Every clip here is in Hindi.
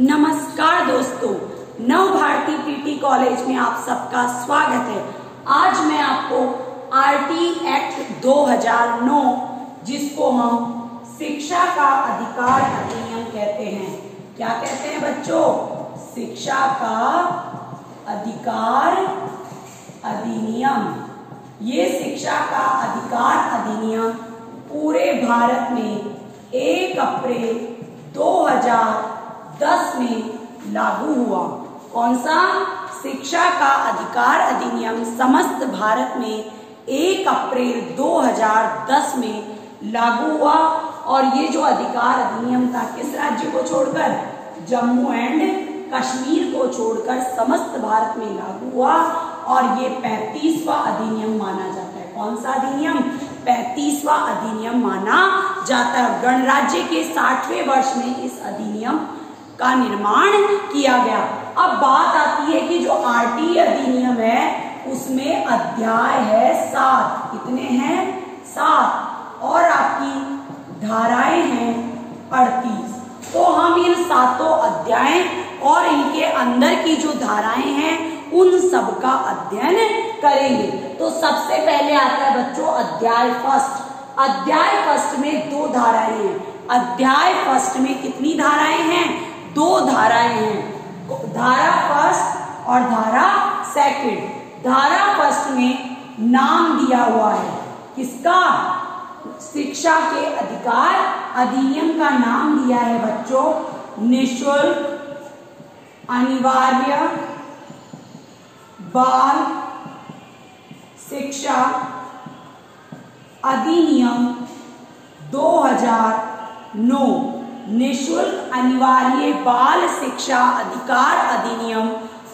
नमस्कार दोस्तों, नव भारती पीटी कॉलेज में आप सबका स्वागत है। आज मैं आपको आरटी एक्ट 2009 जिसको हम शिक्षा का अधिकार अधिनियम कहते हैं। क्या कहते हैं बच्चों? शिक्षा का अधिकार अधिनियम। ये शिक्षा का अधिकार अधिनियम पूरे भारत में 1 अप्रैल 2010 में लागू हुआ। कौन सा? शिक्षा का अधिकार अधिनियम समस्त भारत में 1 अप्रैल 2010 में लागू हुआ और ये जो अधिकार अधिनियम था, किस राज्य को छोड़कर? जम्मू एंड कश्मीर को छोड़कर समस्त भारत में लागू हुआ और ये पैंतीसवा अधिनियम माना जाता है। कौन सा अधिनियम? पैंतीसवा अधिनियम माना जाता है। गणराज्य के साठवें वर्ष में इस अधिनियम का निर्माण किया गया। अब बात आती है कि जो आरटी अधिनियम है, उसमें अध्याय है सात। कितने हैं? सात। और आपकी धाराएँ हैं अड़तीस। तो हम इन सातों अध्याय और इनके अंदर की जो धाराएँ हैं, उन सब का अध्ययन करेंगे। तो सबसे पहले आता है बच्चों, अध्याय फ़र्स्ट। अध्याय फ़र्स्ट में दो धाराएँ हैं। अध्याय फ़र्स्ट में कितनी धाराएँ हैं? दो धाराएँ हैं। धारा फ़र्स्ट और धारा सेकंड धारा फ़र्स्ट में नाम दिया हुआ है। किसका? शिक्षा के अधिकार अधिनियम का नाम दिया है बच्चों। निशुल्क, अनिवार्य, बाल शिक्षा अधिनियम 2009 निशुल्क अनिवार्य बाल शिक्षा अधिकार अधिनियम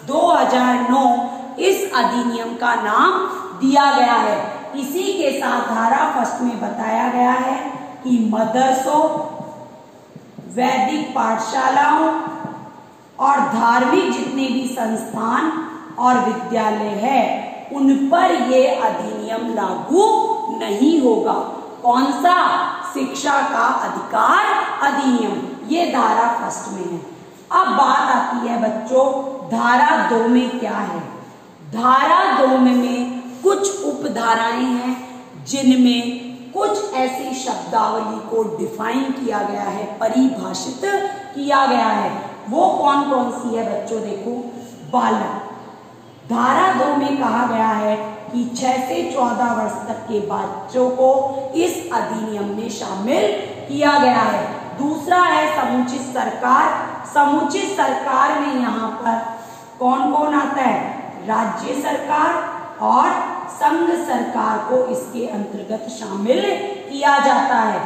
2009 इस अधिनियम का नाम दिया गया है। इसी के साथ धारा फ़र्स्ट में बताया गया है कि मदरसों, वैदिक पाठशालाओं और धार्मिक जितने भी संस्थान और विद्यालय है, उन पर यह अधिनियम लागू नहीं होगा। कौन सा? शिक्षा का अधिकार अधिनियम। ये धारा फ़र्स्ट में है। अब बात आती है बच्चों, धारा दो में क्या है? धारा दो में कुछ उपधाराएँ हैं जिनमें कुछ ऐसी शब्दावली को डिफाइन किया गया है, परिभाषित किया गया है। वो कौन कौन सी है बच्चों देखो। बालक। धारा दो में कहा गया है कि 6 से 14 वर्ष तक के बच्चों को इस अधिनियम में शामिल किया गया है। दूसरा है समुचित सरकार। समुचित सरकार में यहाँ पर कौन कौन आता है? राज्य सरकार और संघ सरकार को इसके अंतर्गत शामिल किया जाता है।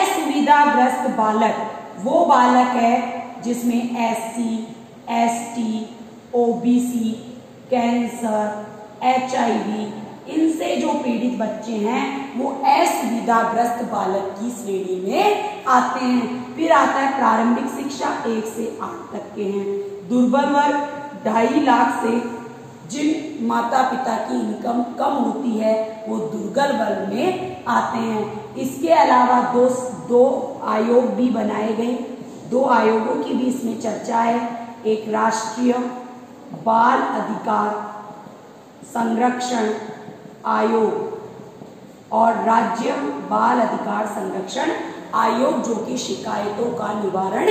असुविधाग्रस्त बालक, वो बालक है जिसमें S C S T OBC cancer, HIV, इनसे जो पीड़ित बच्चे हैं, वो असुविधाग्रस्त बालक की श्रेणी में आते हैं। फिर आता है प्रारंभिक शिक्षा एक से आठ तक के हैं। दुर्बल वर्ग, ढाई लाख से जिन माता पिता की इनकम कम होती है, वो दुर्गल वर्ग में आते हैं। इसके अलावा दो दो आयोग भी बनाए गए। दो आयोगों की भी इसमें चर्चा है। एक राष्ट्रीय बाल अधिकार संरक्षण आयोग और राज्य बाल अधिकार संरक्षण आयोग जो कि शिकायतों का निवारण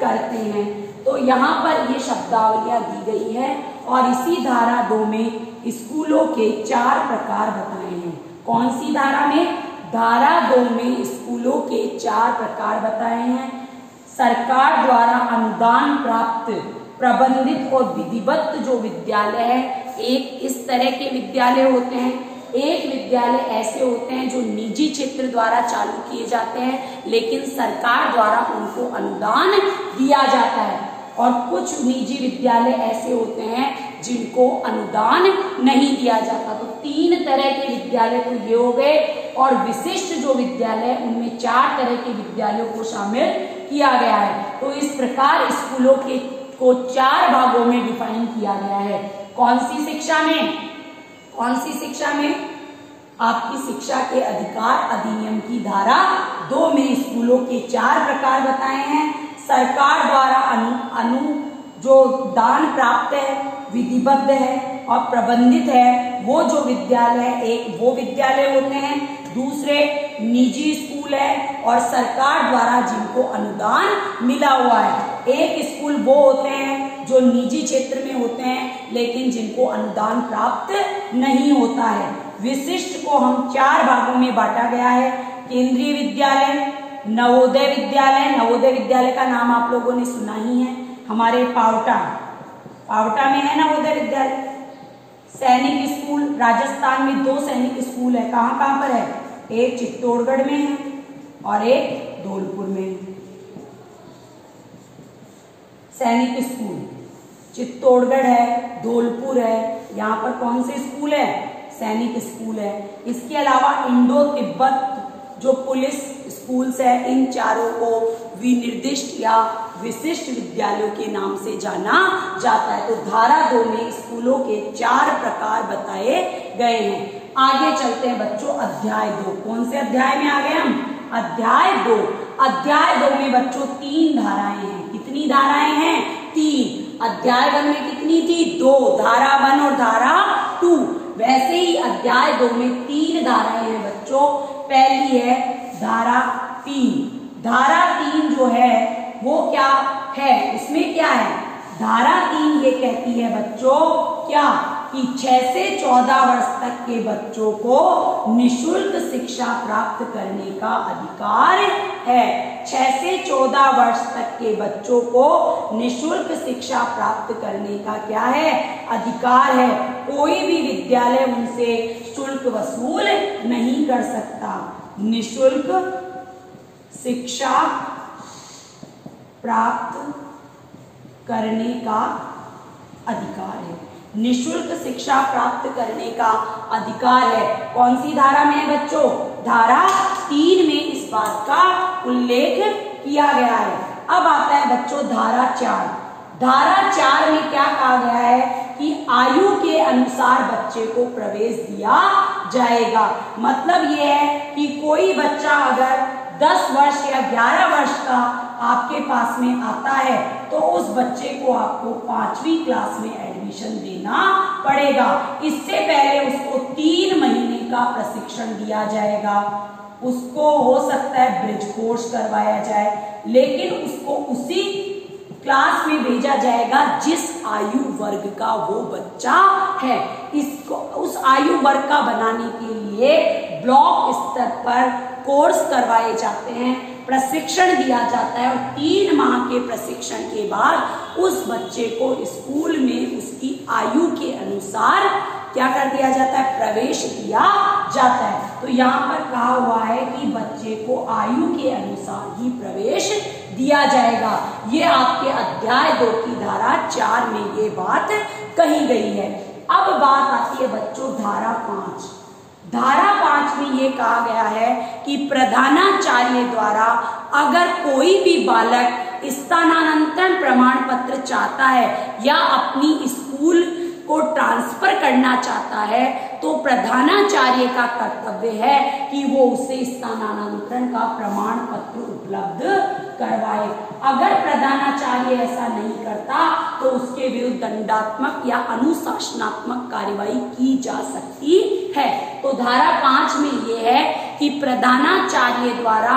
करते हैं। तो यहाँ पर ये शब्दावलियाँ दी गई है और इसी धारा दो में स्कूलों के चार प्रकार बताए हैं। कौन सी धारा में? धारा दो में स्कूलों के चार प्रकार बताए हैं। सरकार द्वारा अनुदान प्राप्त प्रबंधित और विधिवत जो विद्यालय है, एक इस तरह के विद्यालय होते हैं। एक विद्यालय ऐसे होते हैं जो निजी क्षेत्र द्वारा चालू किए जाते हैं, लेकिन सरकार द्वारा उनको अनुदान दिया जाता है। और कुछ निजी विद्यालय ऐसे होते हैं जिनको अनुदान नहीं दिया जाता। तो तीन तरह के विद्यालय तो ये हो गए, और विशिष्ट जो विद्यालय उनमें चार तरह के विद्यालयों को शामिल किया गया है। तो इस प्रकार स्कूलों के को चार भागों में डिफाइन किया गया है। कौन सी शिक्षा में? कौन सी शिक्षा में? आपकी शिक्षा के अधिकार अधिनियम की धारा दो में स्कूलों के चार प्रकार बताए हैं। सरकार द्वारा अनु, अनु जो दान प्राप्त है विधिबद्ध है और प्रबंधित है वो जो विद्यालय एक वो विद्यालय होते हैं। दूसरे निजी स्कूल है और सरकार द्वारा जिनको अनुदान मिला हुआ है। एक स्कूल वो होते हैं जो निजी क्षेत्र में होते हैं, लेकिन जिनको अनुदान प्राप्त नहीं होता है। विशिष्ट को हम चार भागों में बांटा गया है। केंद्रीय विद्यालय, नवोदय विद्यालय नवोदय विद्यालय का नाम आप लोगों ने सुना ही है। हमारे पावटा पावटा में है नवोदय विद्यालय। सैनिक स्कूल, राजस्थान में दो सैनिक स्कूल है। कहाँ कहाँ पर है? एक चित्तौड़गढ़ में है। और एक धौलपुर में। सैनिक स्कूल, चित्तौड़गढ़ है, धौलपुर है। यहाँ पर कौन से स्कूल है? सैनिक स्कूल है। इसके अलावा इंडो तिब्बत, जो पुलिस स्कूल्स है, इन चारों को विनिर्दिष्ट या विशिष्ट विद्यालयों के नाम से जाना जाता है। तो धारा दो में स्कूलों के चार प्रकार बताए गए हैं। आगे चलते हैं बच्चों, अध्याय दो। कौन से अध्याय में आ गए हम? अध्याय दो। अध्याय दो में बच्चों तीन धाराएँ हैं। कितनी धाराएँ हैं? तीन। अध्याय वन में कितनी थी? दो। धारा वन और धारा टू। वैसे ही अध्याय दो में तीन धाराएँ हैं बच्चों। पहली है धारा तीन। धारा तीन जो है, वो क्या है? इसमें क्या है? धारा तीन ये कहती है बच्चों, क्या? कि 6 से 14 वर्ष तक के बच्चों को निशुल्क शिक्षा प्राप्त करने का अधिकार है 6 से 14 वर्ष तक के बच्चों को निशुल्क शिक्षा प्राप्त करने का क्या है? अधिकार है। कोई भी विद्यालय उनसे शुल्क वसूल नहीं कर सकता। निशुल्क शिक्षा प्राप्त करने का अधिकार है। निशुल्क शिक्षा प्राप्त करने का अधिकार है। कौन सी धारा में है बच्चों? धारा तीन में इस बात का उल्लेख किया गया है। अब आता है बच्चों, धारा चार। धारा चार में क्या कहा गया है कि आयु के अनुसार बच्चे को प्रवेश दिया जाएगा। मतलब यह है कि कोई बच्चा अगर 10 वर्ष या 11 वर्ष का आपके पास में आता है तो उस बच्चे को आपको पांचवी क्लास में एडमिशन देना पड़ेगा। इससे पहले उसको तीन महीने का प्रशिक्षण दिया जाएगा। उसको हो सकता है ब्रिज कोर्स करवाया जाए, लेकिन उसको उसी क्लास में भेजा जाएगा जिस आयु वर्ग का वो बच्चा है। इसको, उस आयु वर्ग का बनाने के लिए ब्लॉक स्तर पर कोर्स करवाए जाते हैं, प्रशिक्षण दिया जाता है और तीन माह के प्रशिक्षण के बाद उस बच्चे को स्कूल में उसकी आयु के अनुसार क्या कर दिया जाता है, प्रवेश दिया जाता है। तो यहाँ पर कहा हुआ है कि बच्चे को आयु के अनुसार ही प्रवेश दिया जाएगा। ये आपके अध्याय दो की धारा चार में ये बात कही गई है। अब बात आती है बच्चों, धारा पाँच। धारा पाँच में ये कहा गया है कि प्रधानाचार्य द्वारा अगर कोई भी बालक स्थानांतरण प्रमाण पत्र चाहता है या अपनी स्कूल को ट्रांसफ़र करना चाहता है तो प्रधानाचार्य का कर्तव्य है कि वो उसे स्थानांतरण का प्रमाण पत्र उपलब्ध करवाए। अगर प्रधानाचार्य ऐसा नहीं करता तो उसके विरुद्ध दंडात्मक या अनुशासनात्मक कार्यवाही की जा सकती है। तो धारा पाँच में यह है कि प्रधानाचार्य द्वारा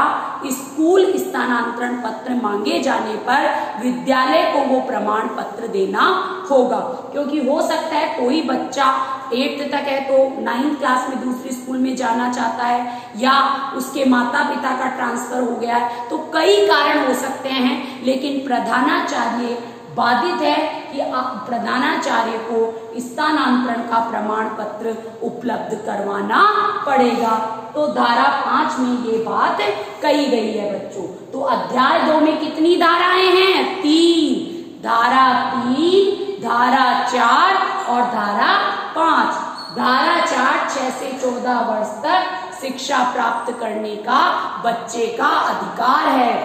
स्कूल स्थानांतरण पत्र मांगे जाने पर विद्यालय को वो प्रमाण पत्र देना होगा। क्योंकि हो सकता है कोई बच्चा एट्थ तक है तो नाइन्थ क्लास में दूसरी स्कूल में जाना चाहता है या उसके माता पिता का ट्रांसफ़र हो गया है। तो कई कारण हो सकते हैं, लेकिन प्रधानाचार्य बाधित है कि प्रधानाचार्य को स्थानांतरण का प्रमाण पत्र उपलब्ध करवाना पड़ेगा। तो धारा पाँच में ये बात कही गई है बच्चों। तो अध्याय दो में कितनी धाराएँ हैं? तीन। धारा तीन, धारा चार और धारा पाँच। धारा चार, छह से चौदह वर्ष तक शिक्षा प्राप्त करने का बच्चे का अधिकार है।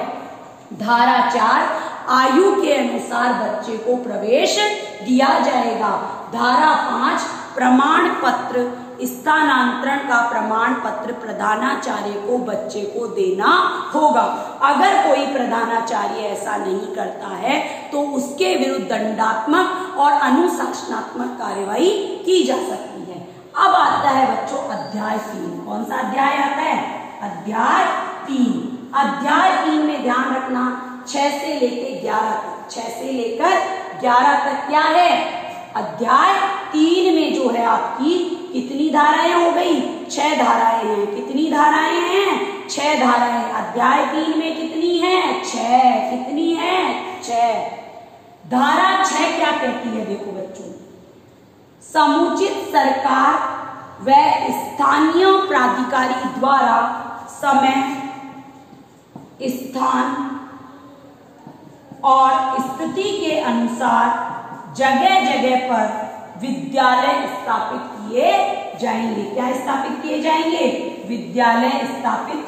धारा चार आयु के अनुसार बच्चे को प्रवेश दिया जाएगा। धारा पाँच, प्रमाण पत्र। स्थानांतरण का प्रमाण पत्र प्रधानाचार्य को बच्चे को देना होगा। अगर कोई प्रधानाचार्य ऐसा नहीं करता है तो उसके विरुद्ध दंडात्मक और अनुशासनात्मक कार्यवाही की जा सकती है। अब आता है बच्चों, अध्याय तीन। कौन सा अध्याय आता है? अध्याय तीन। अध्याय तीन में ध्यान रखना। छह से लेकर ग्यारह तक। छह से लेकर ग्यारह तक क्या है? अध्याय तीन में जो है आपकी कितनी धाराएँ हो गई? छह धाराएँ हैं। कितनी धाराएँ हैं? छह धाराएँ। अध्याय तीन में कितनी है? छह। कितनी है? छह। धारा छह क्या कहती है? देखो बच्चों। समुचित सरकार व स्थानीय प्राधिकारी द्वारा समय, स्थान और स्थिति के अनुसार जगह जगह पर विद्यालय स्थापित किए जाएँगे। क्या स्थापित किए जाएँगे? विद्यालय स्थापित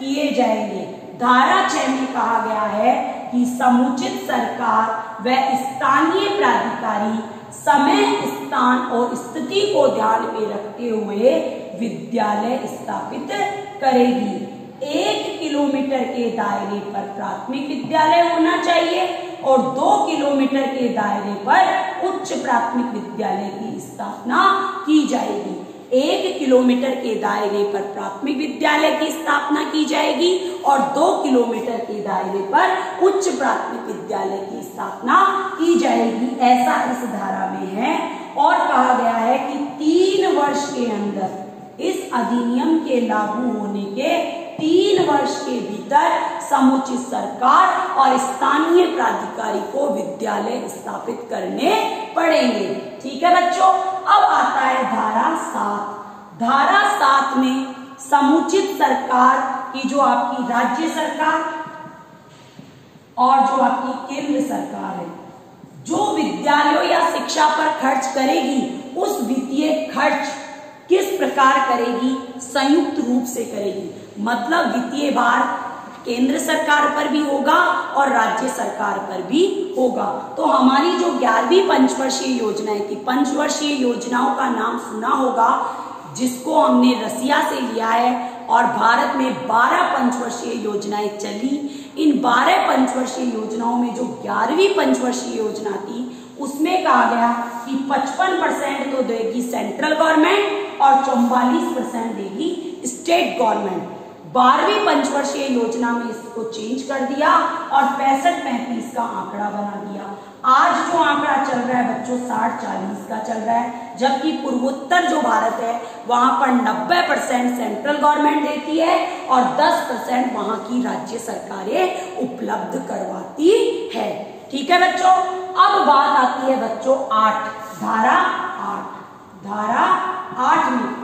किए जाएँगे। धारा छह में कहा गया है कि समुचित सरकार व स्थानीय प्राधिकारी समय, स्थान और स्थिति को ध्यान में रखते हुए विद्यालय स्थापित करेगी। एक किलोमीटर के दायरे पर प्राथमिक विद्यालय होना चाहिए और दो किलोमीटर के दायरे पर उच्च प्राथमिक विद्यालय की स्थापना की जाएगी। एक किलोमीटर के दायरे पर प्राथमिक विद्यालय की स्थापना की जाएगी और दो किलोमीटर के दायरे पर उच्च प्राथमिक विद्यालय की स्थापना की जाएगी। ऐसा इस धारा में है और कहा गया है कि तीन वर्ष के अंदर इस अधिनियम के लागू होने के तीन वर्ष के भीतर समुचित सरकार और स्थानीय प्राधिकारी को विद्यालय स्थापित करने पड़ेंगे। ठीक है बच्चों? अब आता है धारा सात। धारा सात में समुचित सरकार की जो आपकी राज्य सरकार और जो आपकी केंद्र सरकार है, जो विद्यालयों या शिक्षा पर खर्च करेगी, उस वित्तीय खर्च किस प्रकार करेगी? संयुक्त रूप से करेगी। मतलब वित्तीय भार केंद्र सरकार पर भी होगा और राज्य सरकार पर भी होगा। तो हमारी जो ग्यारहवीं पंचवर्षीय योजनाएँ थी पंचवर्षीय योजनाओं का नाम सुना होगा, जिसको हमने रसिया से लिया है और भारत में 12 पंचवर्षीय योजनाएँ चली। इन 12 पंचवर्षीय योजनाओं में जो ग्यारहवीं पंचवर्षीय योजना थी, उसमें कहा गया कि 55 परसेंट तो देगी सेंट्रल गवर्नमेंट और चौवालीस परसेंट देगी स्टेट गवर्नमेंट। बारहवीं पंचवर्षीय योजना में इसको चेंज कर दिया और पैंसठ पैंतीस का आंकड़ा बना दिया। आज जो आंकड़ा चल रहा है बच्चों, साठ चालीस का चल रहा है, जबकि पूर्वोत्तर जो भारत है, वहाँ पर नब्बे परसेंट सेंट्रल गवर्नमेंट देती है और दस परसेंट वहाँ की राज्य सरकारें उपलब्ध करवाती है। ठीक है बच्चों? अब बात आती है बच्चों आठ, धारा आठ। धारा आठ में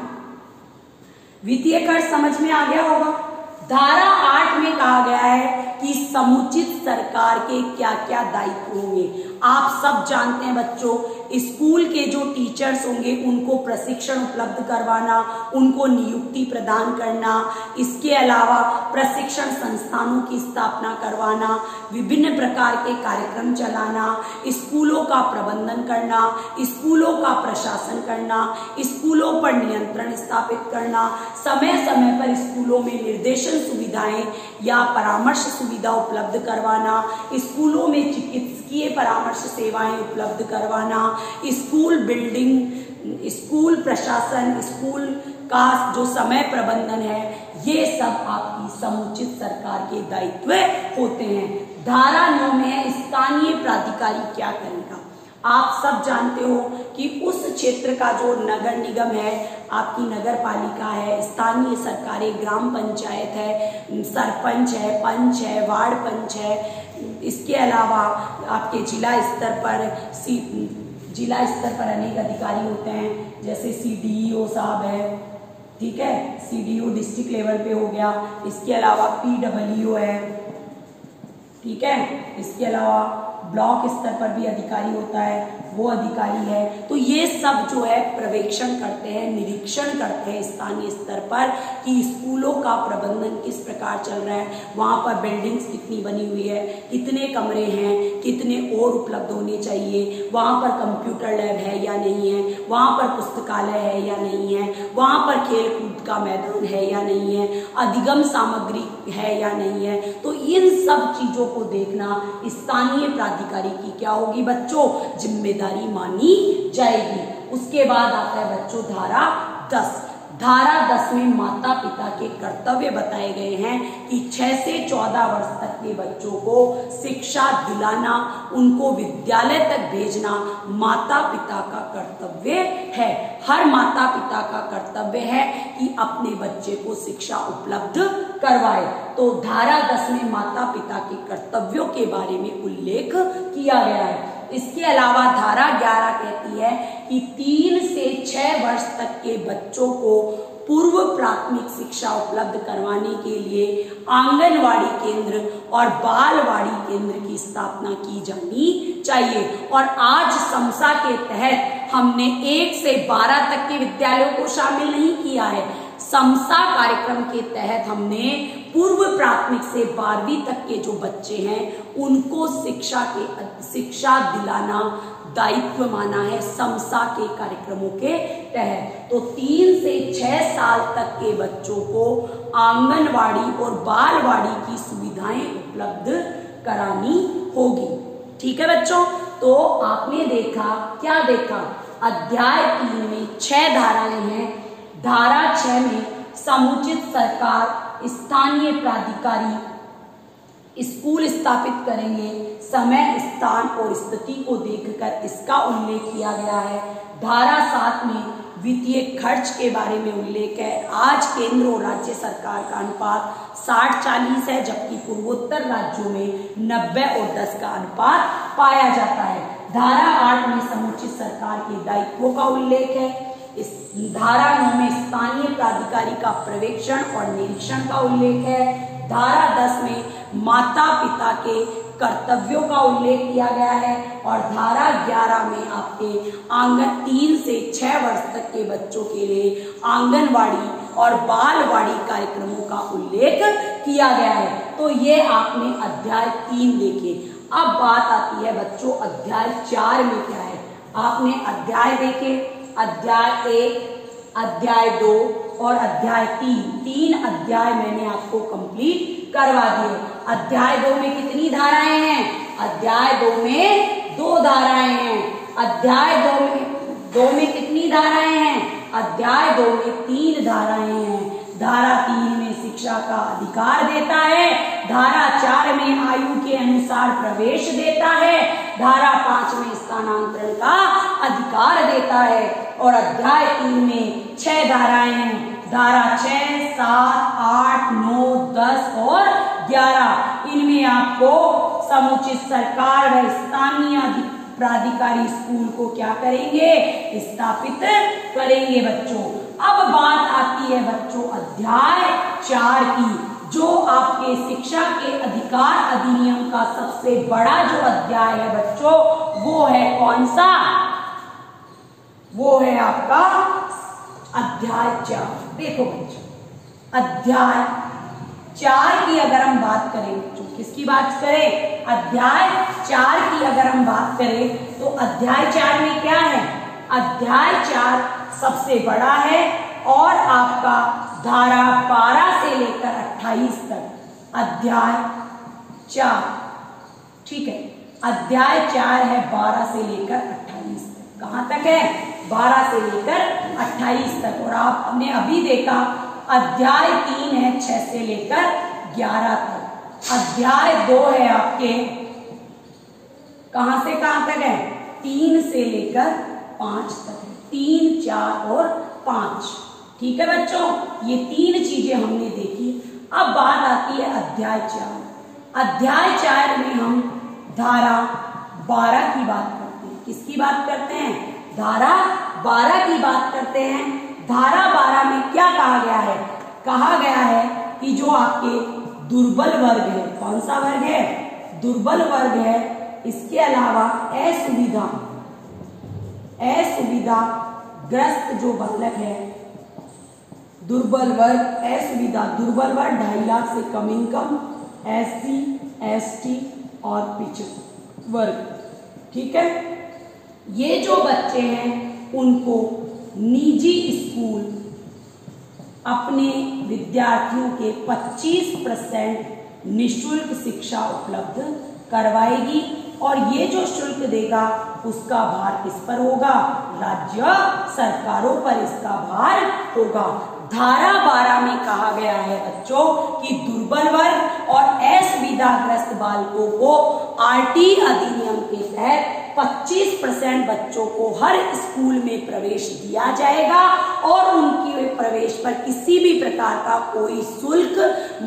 वित्तीय कर समझ में आ गया होगा। धारा आठ में कहा गया है कि समुचित सरकार के क्या क्या दायित्व होंगे। आप सब जानते हैं बच्चों, स्कूल के जो टीचर्स होंगे, उनको प्रशिक्षण उपलब्ध करवाना, उनको नियुक्ति प्रदान करना, इसके अलावा प्रशिक्षण संस्थानों की स्थापना करवाना, विभिन्न प्रकार के कार्यक्रम चलाना, स्कूलों का प्रबंधन करना, स्कूलों का प्रशासन करना, स्कूलों पर नियंत्रण स्थापित करना समय समय पर स्कूलों में निर्देशन सुविधाएँ या परामर्श सुविधा उपलब्ध करवाना, स्कूलों में चिकित्सकीय परामर्श सेवाएँ उपलब्ध करवाना, स्कूल बिल्डिंग, स्कूल प्रशासन, स्कूल का जो समय प्रबंधन है, ये सब आपकी समुचित सरकार के दायित्व होते हैं। धारा नौ में स्थानीय प्राधिकारी क्या करेगा? आप सब जानते हो कि उस क्षेत्र का जो नगर निगम है, आपकी नगर पालिका है, स्थानीय सरकारें ग्राम पंचायत है, सरपंच है, पंच है, वार्ड पंच है, इसके अलावा आपके जिला स्तर पर सी, जिला स्तर पर अनेक अधिकारी होते हैं, जैसे सी साहब है, ठीक है? सी डी डिस्ट्रिक्ट लेवल पे हो गया, इसके अलावा पी है, ठीक है? इसके अलावा ब्लॉक स्तर पर भी अधिकारी होता है, वो अधिकारी है। तो ये सब जो है, प्रवेक्षण करते हैं, निरीक्षण करते हैं स्थानीय स्तर पर। कि स्कूलों का प्रबंधन किस प्रकार चल रहा है, वहाँ पर बिल्डिंग्स कितनी बनी हुई है, कितने कमरे हैं, कितने और उपलब्ध होने चाहिए, वहाँ पर कंप्यूटर लैब है या नहीं है, वहाँ पर पुस्तकालय है या नहीं है, वहाँ पर खेल कूद का मैदान है या नहीं है, अधिगम सामग्री है या नहीं है तो इन सब चीज़ों को देखना स्थानीय प्राधिकारी की क्या होगी बच्चों? ज़िम्मेदारी मानी जाएगी। उसके बाद आता है बच्चों, धारा दस। धारा दस में माता पिता के कर्तव्य बताए गए हैं कि 6 से 14 वर्ष तक के बच्चों को शिक्षा दिलाना, उनको विद्यालय तक भेजना माता पिता का कर्तव्य है। हर माता पिता का कर्तव्य है कि अपने बच्चे को शिक्षा उपलब्ध करवाए। तो धारा दस में माता पिता के कर्तव्यों के बारे में उल्लेख किया गया है। इसके अलावा धारा 11 कहती है कि तीन से छह वर्ष तक के बच्चों को पूर्व प्राथमिक शिक्षा उपलब्ध करवाने के लिए आंगनवाड़ी केंद्र और बालवाड़ी केंद्र की स्थापना की जानी चाहिए। और आज समसा के तहत हमने एक से बारह तक के विद्यालयों को शामिल नहीं किया है। समसा कार्यक्रम के तहत हमने पूर्व प्राथमिक से बारहवीं तक के जो बच्चे हैं, उनको शिक्षा के, शिक्षा दिलाना दायित्व माना है समसा के कार्यक्रमों के तहत। तो तीन से छह साल तक के बच्चों को आंगनवाड़ी और बालवाड़ी की सुविधाएँ उपलब्ध करानी होगी। ठीक है बच्चों? तो आपने देखा, क्या देखा? अध्याय तीन में छह धाराएँ हैं। धारा छह में समुचित सरकार, स्थानीय प्राधिकारी स्कूल स्थापित करेंगे, समय, स्थान और स्थिति को देखकर इसका उल्लेख किया गया है। धारा सात में वित्तीय खर्च के बारे में उल्लेख है। आज केंद्र और राज्य सरकार का अनुपात साठ चालीस है, जबकि पूर्वोत्तर राज्यों में नब्बे और दस का अनुपात पाया जाता है। धारा आठ में समुचित सरकार के दायित्वों का उल्लेख है। इस धारा नौ में स्थानीय प्राधिकारी का प्रवेक्षण और निरीक्षण का उल्लेख है। धारा दस में माता पिता के कर्तव्यों का उल्लेख किया गया है और धारा ग्यारह में आपके आँगन तीन से छह वर्ष तक के बच्चों के लिए आंगनवाड़ी और बालवाड़ी कार्यक्रमों का उल्लेख किया गया है। तो ये आपने अध्याय तीन देखे। अब बात आती है बच्चों, अध्याय चार में क्या है? आपने अध्याय देखे, अध्याय एक, अध्याय दो और अध्याय तीन तीन अध्याय मैंने आपको कंप्लीट करवा दिए। अध्याय दो में कितनी धाराएँ हैं? अध्याय दो में दो धाराएँ हैं। अध्याय दो में दो में कितनी धाराएँ हैं? अध्याय दो में तीन धाराएँ हैं। धारा तीन में शिक्षा का अधिकार देता है, धारा चार में आयु के अनुसार प्रवेश देता है, धारा पाँच में स्थानांतरण का अधिकार देता है, और अध्याय तीन में छह धाराएँ हैं धारा छह, सात, आठ, नौ, दस और ग्यारह, इनमें आपको समुचित सरकार व स्थानीय प्राधिकारी स्कूल को क्या करेंगे? स्थापित करेंगे बच्चों। अब बात आती है बच्चों, अध्याय चार की, जो आपके शिक्षा के अधिकार अधिनियम का सबसे बड़ा जो अध्याय है बच्चों, वो है कौन सा? वो है आपका अध्याय चार। देखो बच्चों, अध्याय चार की अगर हम बात करें तो किसकी बात करें? अध्याय चार की अगर हम बात करें तो अध्याय चार में क्या है? अध्याय चार सबसे बड़ा है और आपका धारा बारह से लेकर अट्ठाईस तक। अध्याय चार। ठीक है? अध्याय चार है बारह से लेकर अट्ठाईस तक। कहाँ तक है? बारह से लेकर अट्ठाईस तक। और आपने अभी देखा, अध्याय तीन है छह से लेकर ग्यारह तक। अध्याय दो है आपके। कहाँ से कहाँ तक है? तीन से लेकर पाँच तक है तीन, चार और पाँच। ठीक है बच्चों? ये तीन चीज़ें हमने देखी। अब बात आती है अध्याय चार। अध्याय चार में हम धारा बारह की बात करते हैं। किसकी बात करते हैं? धारा बारह की बात करते हैं। धारा बारह में क्या कहा गया है? कहा गया है कि जो आपके दुर्बल वर्ग है, कौन सा वर्ग है? दुर्बल वर्ग है। इसके अलावा असुविधा। असुविधा ग्रस्त जो बालक है, दुर्बल वर्ग असुविधा दुर्बल वर्ग, ढाई लाख से कम income S C S T और पिछ वर्ग, ठीक है? ये जो बच्चे हैं, उनको निजी स्कूल अपने विद्यार्थियों के 25 परसेंट निःशुल्क शिक्षा उपलब्ध करवाएगी। और ये जो शुल्क देगा, उसका भार किस पर होगा? राज्य सरकारों पर इसका भार होगा। धारा बारह में कहा गया है बच्चों कि दुर्बल वर्ग और असुविधाग्रस्त बालकों को आरटी अधिनियम के तहत 25 परसेंट बच्चों को हर स्कूल में प्रवेश दिया जाएगा और उनके प्रवेश पर किसी भी प्रकार का कोई शुल्क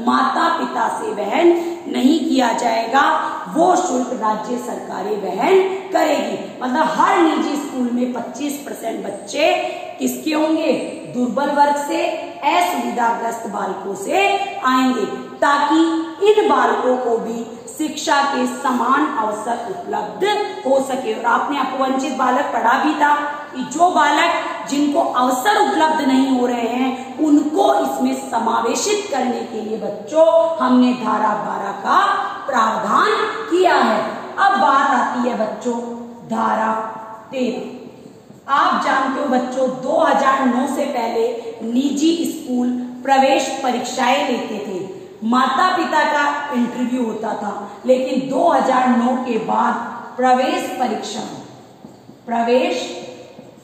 माता पिता से वहन नहीं किया जाएगा, वो शुल्क राज्य सरकारें वहन करेगी। मतलब हर निजी स्कूल में 25 परसेंट बच्चे किसके होंगे? दुर्बल वर्ग से, असुविधाग्रस्त बालकों से आएँगे, ताकि इन बालकों को भी शिक्षा के समान अवसर उपलब्ध हो सके। और आपने अपवंचित बालक पढ़ा भी था। कि जो बालक जिनको अवसर उपलब्ध नहीं हो रहे हैं, उनको इसमें समावेशित करने के लिए बच्चों, हमने धारा बारह का प्रावधान किया है। अब बात आती है बच्चों, धारा तेरह। आप जानते हो बच्चों 2009 से पहले निजी स्कूल प्रवेश परीक्षाएँ लेते थे। माता पिता का इंटरव्यू होता था, लेकिन 2009 के बाद प्रवेश परीक्षा। प्रवेश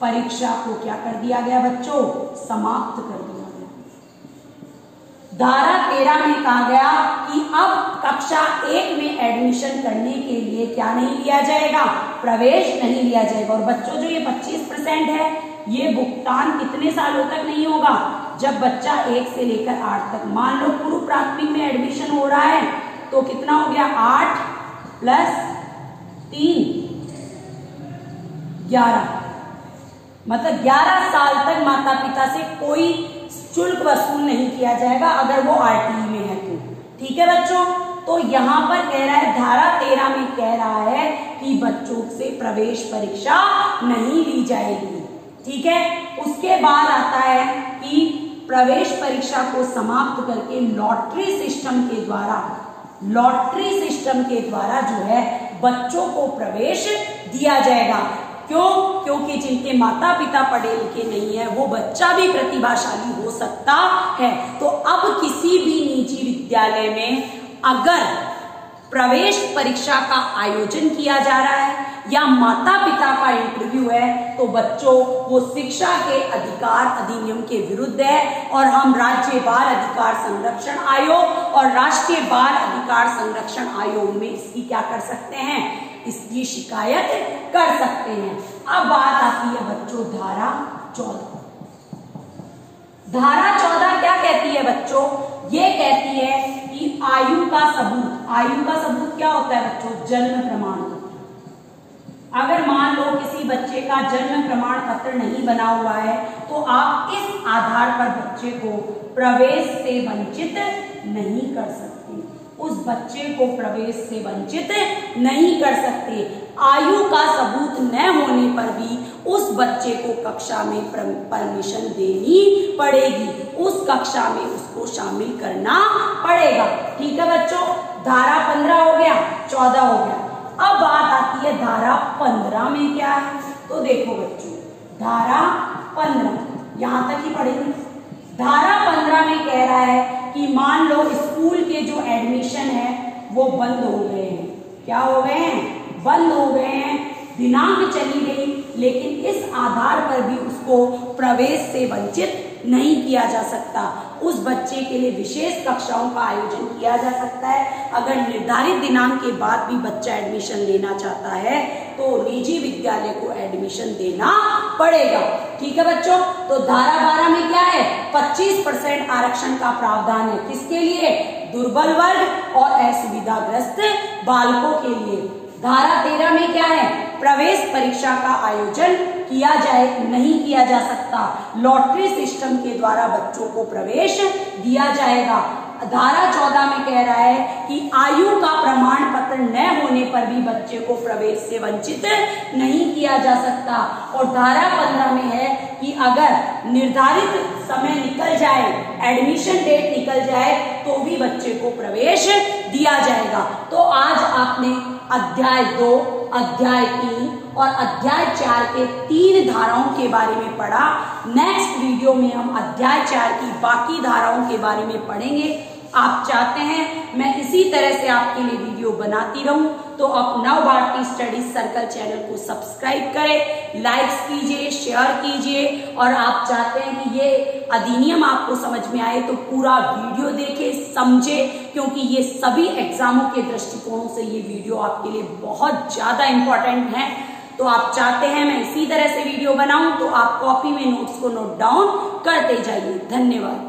परीक्षा को क्या कर दिया गया बच्चों? समाप्त कर दिया गया। धारा तेरह में कहा गया कि अब कक्षा एक में एडमिशन करने के लिए क्या नहीं लिया जाएगा? प्रवेश नहीं लिया जाएगा। और बच्चों, जो ये 25 परसेंट है, ये भुगतान कितने सालों तक नहीं होगा? जब बच्चा एक से लेकर आठ तक, मान लो पूर्व प्राथमिक में एडमिशन हो रहा है तो कितना हो गया? आठ प्लस तीन, ग्यारह। मतलब ग्यारह साल तक माता पिता से कोई शुल्क वसूल नहीं किया जाएगा अगर वो आरटीई में है तो। ठीक है बच्चों? तो यहाँ पर कह रहा है, धारा तेरह में कह रहा है कि बच्चों से प्रवेश परीक्षा नहीं ली जाएगी। ठीक है? उसके बाद आता है कि प्रवेश परीक्षा को समाप्त करके लॉटरी सिस्टम के द्वारा, लॉटरी सिस्टम के द्वारा जो है बच्चों को प्रवेश दिया जाएगा। क्यों? क्योंकि जिनके माता पिता पढ़े लिखे नहीं है, वो बच्चा भी प्रतिभाशाली हो सकता है। तो अब किसी भी निजी विद्यालय में अगर प्रवेश परीक्षा का आयोजन किया जा रहा है या माता पिता का इंटरव्यू है तो बच्चों, वो शिक्षा के अधिकार अधिनियम के विरुद्ध है और हम राज्य बाल अधिकार संरक्षण आयोग और राष्ट्रीय बाल अधिकार संरक्षण आयोग में इसकी क्या कर सकते हैं? इसकी शिकायत कर सकते हैं। अब बात आती है बच्चों, धारा चौदह। धारा चौदह क्या कहती है बच्चों? ये कहती है कि आयु का सबूत, आयु का सबूत क्या होता है बच्चों? जन्म प्रमाण अगर मान लो किसी बच्चे का जन्म प्रमाण पत्र नहीं बना हुआ है तो आप इस आधार पर बच्चे को प्रवेश से वंचित नहीं कर सकते। उस बच्चे को प्रवेश से वंचित नहीं कर सकते। आयु का सबूत न होने पर भी उस बच्चे को कक्षा में परमिशन देनी पड़ेगी। उस कक्षा में उसको शामिल करना पड़ेगा। ठीक है बच्चों? धारा पंद्रह हो गया, चौदह हो गया। अब बात आती है धारा पंद्रह में क्या है? तो देखो बच्चों, धारा पंद्रह, यहाँ तक ही पढ़ेंगे। धारा पंद्रह में कह रहा है कि मान लो स्कूल के जो एडमिशन है, वो बंद हो गए हैं। क्या हो गए हैं? बंद हो गए हैं। दिनांक चली गई, लेकिन इस आधार पर भी उसको प्रवेश से वंचित नहीं किया जा सकता। उस बच्चे के लिए विशेष कक्षाओं का आयोजन किया जा सकता है। अगर निर्धारित दिनांक के बाद भी बच्चा एडमिशन लेना चाहता है तो निजी विद्यालय को एडमिशन देना पड़ेगा। ठीक है बच्चों? तो धारा बारह में क्या है? 25 परसेंट आरक्षण का प्रावधान है। किसके लिए? दुर्बल वर्ग और असुविधाग्रस्त बालकों के लिए। धारा तेरह में क्या है? प्रवेश परीक्षा का आयोजन किया जाए, नहीं किया जा सकता। लॉटरी सिस्टम के द्वारा बच्चों को प्रवेश दिया जाएगा। धारा चौदह में कह रहा है कि आयु का प्रमाण पत्र न होने पर भी बच्चे को प्रवेश से वंचित नहीं किया जा सकता। और धारा पंद्रह में है कि अगर निर्धारित समय निकल जाए एडमिशन डेट निकल जाए तो भी बच्चे को प्रवेश दिया जाएगा। तो आज आपने अध्याय दो, अध्याय तीन और अध्याय चार के तीन धाराओं के बारे में पढ़ा। नेक्स्ट वीडियो में हम अध्याय चार की बाकी धाराओं के बारे में पढ़ेंगे। आप चाहते हैं मैं इसी तरह से आपके लिए वीडियो बनाती रहूँ तो आप Nav Bharati study circle channel को सब्सक्राइब करें लाइक्स कीजिए शेयर कीजिए, और आप चाहते हैं कि ये अधिनियम आपको समझ में आए तो पूरा वीडियो देखे, समझे, क्योंकि ये सभी एग्जामों के दृष्टिकोणों से ये वीडियो आपके लिए बहुत ज़्यादा इंपॉर्टेंट है। तो आप चाहते हैं मैं इसी तरह से वीडियो बनाऊँ तो आप कॉपी में नोट्स को नोट डाउन करते जाइए। धन्यवाद।